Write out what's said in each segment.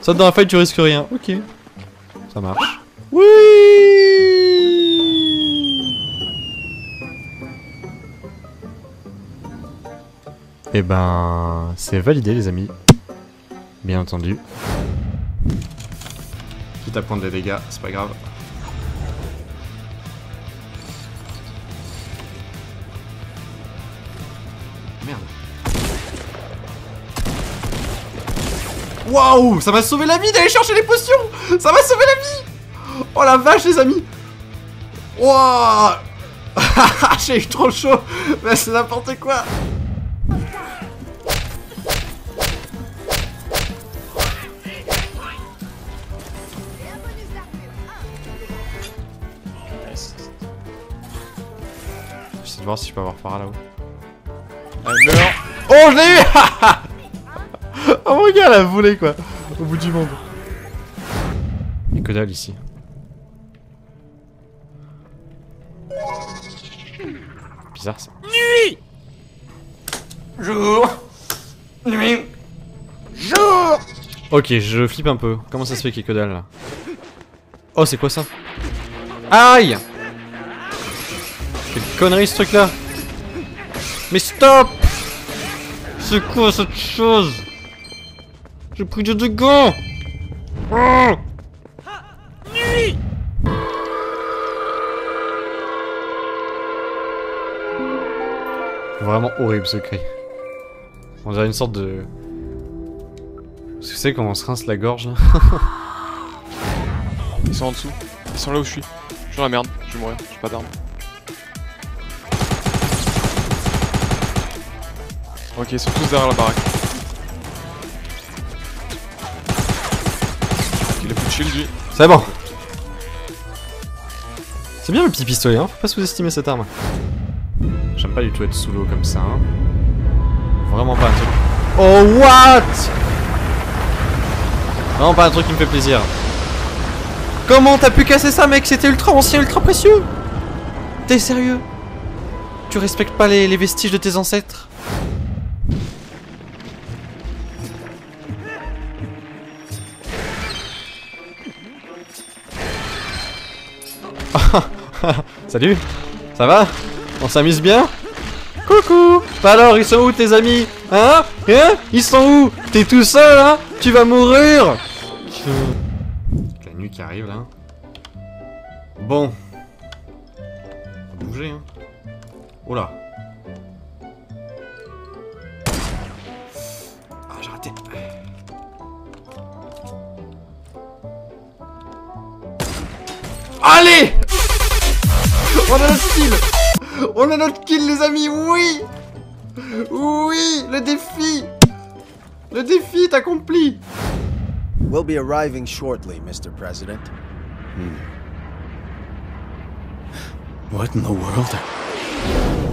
Saute dans la faille, tu risques rien. Ok. Ça marche. Oui Eh ben... C'est validé les amis. Bien entendu. Quitte à prendre des dégâts, c'est pas grave. Waouh Ça m'a sauvé la vie d'aller chercher les potions. Ça m'a sauvé la vie. Oh la vache les amis. Waouh. J'ai eu trop chaud. Mais c'est n'importe quoi. J'essaie de voir si je peux avoir par là-haut. Elle meurt. Oh, je l'ai eu Oh mon gars, elle a volé quoi Au bout du monde. Y'a que dalle ici. Bizarre ça. Jour. Nuit. Jour. Ok, je flippe un peu. Comment ça se fait qu'il y ait que dalle là Oh, c'est quoi ça Aïe Quelle connerie ce truc là Mais stop C'est quoi cette chose J'ai pris des dégâts Oh Vraiment horrible ce cri. On dirait une sorte de... Vous savez comment on se rince la gorge là Ils sont en dessous. Ils sont là où je suis. Je suis dans la merde. Je vais mourir. J'ai pas d'armes. Ok, ils sont tous derrière la baraque. C'est bon. C'est bien le petit pistolet, hein, faut pas sous-estimer cette arme. J'aime pas du tout être sous l'eau comme ça, hein. Vraiment pas un truc... Oh what? Vraiment pas un truc qui me fait plaisir. Comment t'as pu casser ça mec? C'était ultra ancien, ultra précieux. T'es sérieux? Tu respectes pas les, les vestiges de tes ancêtres? Salut Ça va? On s'amuse bien? Coucou Bah alors, ils sont où tes amis? Hein? Hein? Ils sont où? T'es tout seul, hein? Tu vas mourir La nuit qui arrive, là. Bon. On va bouger, hein. Oh là. Ah, j'ai raté. Allez On a notre kill On a notre kill les amis, oui Oui Le défi Le défi est accompli We'll be arriving shortly, Mr. President. What in the world?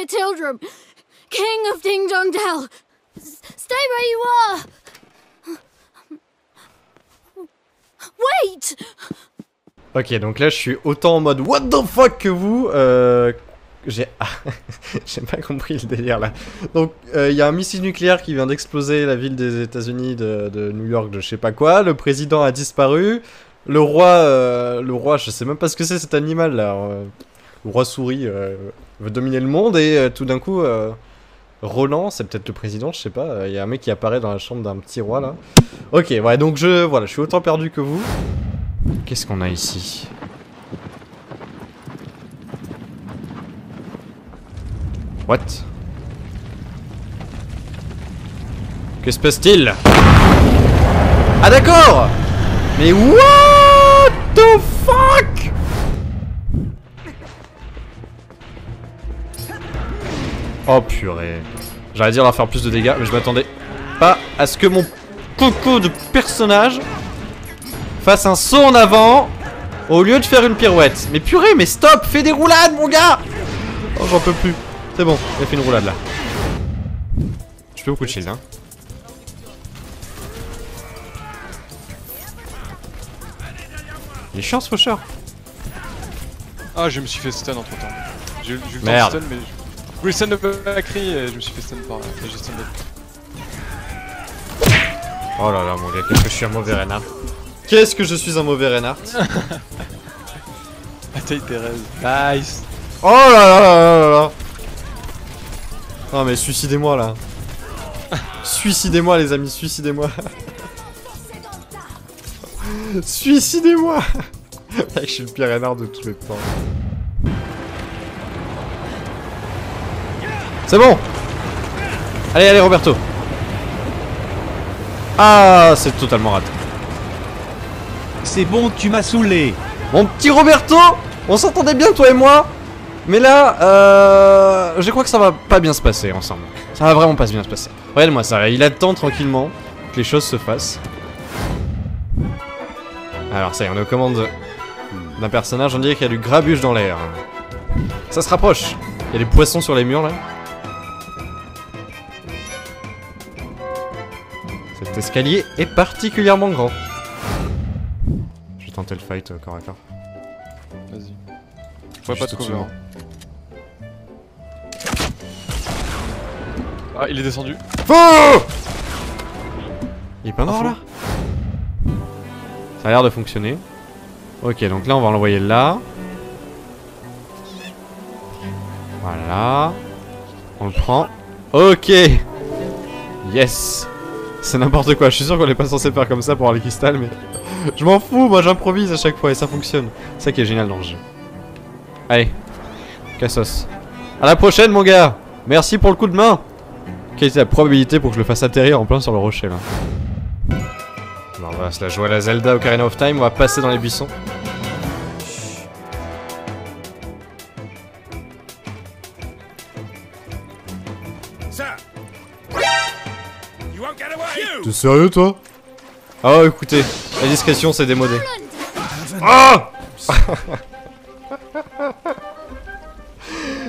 Petty Whisker Tildrum, King of Ding Dong Dell. S- stay where you are. Wait! Ok, donc là je suis autant en mode What the fuck que vous. Euh, J'ai j'ai pas compris le délire là. Donc il y a un missile nucléaire qui vient d'exploser la ville des États-Unis de, de New York, de je sais pas quoi. Le président a disparu. Le roi, euh, le roi, je sais même pas ce que c'est cet animal là. Roi souris euh, veut dominer le monde et euh, tout d'un coup, euh, Roland, c'est peut-être le président, je sais pas. Il y a un mec qui apparaît dans la chambre d'un petit roi là. Ok, ouais, donc je, voilà, je suis autant perdu que vous. Qu'est-ce qu'on a ici? What? Que se passe-t-il? Ah d'accord Mais what the Oh purée. J'allais dire leur faire plus de dégâts, mais je m'attendais pas à ce que mon coco de personnage fasse un saut en avant au lieu de faire une pirouette. Mais purée, mais stop Fais des roulades, mon gars Oh, j'en peux plus. C'est bon, a fait une roulade là. Je fais beaucoup de shield, hein. Il est chiant ce faucheur. Ah, je me suis fait stun entre temps. J'ai eu j'ai eu le temps de Merde. stun, mais. Voulais stun de Macri et je me suis fait stun par j'ai stun de. Oh là là, mon gars, qu'est-ce que je suis un mauvais Reinhardt. Qu'est-ce que je suis un mauvais Reinhardt. Bataille Thérèse. Nice. Oh là là là là là. Non mais suicidez-moi là. Suicidez-moi les amis, suicidez-moi. suicidez-moi. Je suis le pire Reinhardt de tous les temps. C'est bon Allez, allez Roberto Ah, c'est totalement raté. C'est bon, tu m'as saoulé. Mon petit Roberto On s'entendait bien toi et moi Mais là, euh, je crois que ça va pas bien se passer ensemble. Ça va vraiment pas bien se passer. Regarde-moi ça, il attend tranquillement que les choses se fassent. Alors ça y est, on est aux commandes d'un personnage, on dirait qu'il y a du grabuge dans l'air. Ça se rapproche Il y a des poissons sur les murs là. Escalier est particulièrement grand. Je vais tenter le fight euh, corps à corps. Vas-y. Je vois pas de cover. Ah, il est descendu. Feu Il est pas mort là Ça a l'air de fonctionner. Ok, donc là on va l'envoyer là. Voilà. On le prend. Ok Yes C'est n'importe quoi, je suis sûr qu'on est pas censé faire comme ça pour avoir les cristals, mais... je m'en fous, moi j'improvise à chaque fois et ça fonctionne. C'est ça qui est génial dans le jeu. Allez, Cassos. À la prochaine mon gars Merci pour le coup de main quelle était la probabilité pour que je le fasse atterrir en plein sur le rocher là? Bon, on va se la jouer à la Zelda Ocarina of Time, on va passer dans les buissons. Sérieux toi Ah écoutez, la discrétion c'est démodé. Ah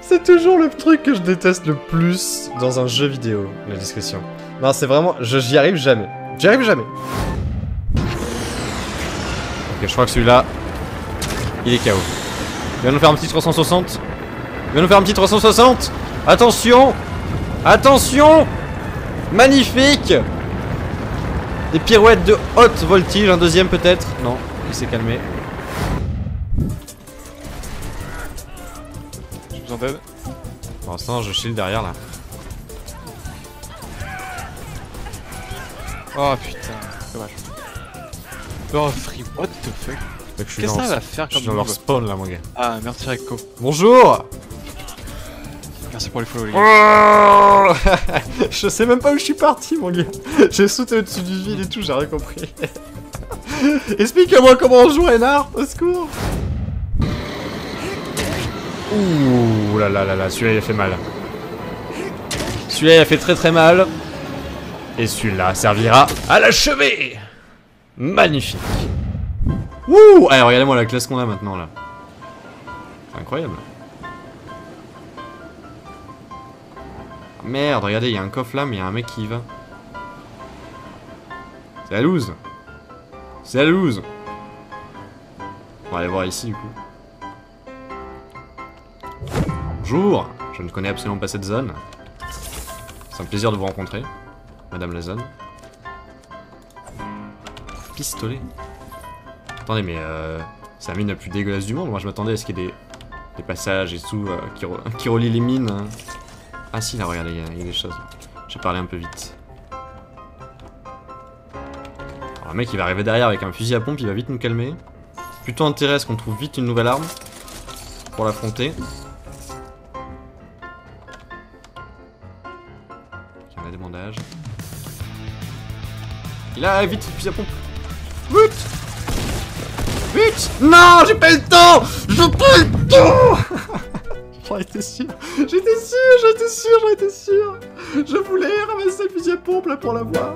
C'est toujours le truc que je déteste le plus dans un jeu vidéo, la discrétion. Non, c'est vraiment... je- J'y arrive jamais. J'y arrive jamais. Ok, je crois que celui-là... Il est KO. Il va nous faire un petit 360. Il va nous faire un petit 360 Attention Attention Magnifique Des pirouettes de haute voltige, un deuxième peut-être Non, il s'est calmé. J'ai besoin d'aide. Pour l'instant, je shield derrière là. Oh putain, dommage. Oh free, what the fuck? Je Qu'est-ce que ça va faire Je comme suis dans leur spawn là, mon gars. Ah, merci Rekko. Bonjour Merci pour les follow les gars. Je sais même pas où je suis parti, mon gars. J'ai sauté au-dessus du vide et tout, j'ai rien compris. Explique-moi comment on joue Reinhardt, au secours Ouh là là là là, celui-là il a fait mal. Celui-là il a fait très très mal. Et celui-là servira à l'achever Magnifique Ouh Alors regardez-moi la classe qu'on a maintenant là. C'est incroyable. Merde, regardez, il y a un coffre là, mais il y a un mec qui y va. C'est la loose. C'est la loose. On va aller voir ici du coup. Bonjour, je ne connais absolument pas cette zone. C'est un plaisir de vous rencontrer, Madame la zone. Pistolet. Attendez, mais euh, c'est la mine la plus dégueulasse du monde. Moi je m'attendais à ce qu'il y ait des, des passages et tout euh, qui, re- qui relient les mines. hein. Ah si, là, regardez, il y, a- des choses. J'ai parlé un peu vite. Alors, le mec, il va arriver derrière avec un fusil à pompe, il va vite nous calmer. Plutôt intérêt à ce qu'on trouve vite une nouvelle arme pour l'affronter. Il y en a des bandages. Il a vite, fusil à pompe. Vite Vite Non, j'ai pas le temps J'ai pas eu le temps Étais sûr, j'étais sûr, j'étais sûr, j'étais sûr. Je voulais ramasser le fusil pompe là pour l'avoir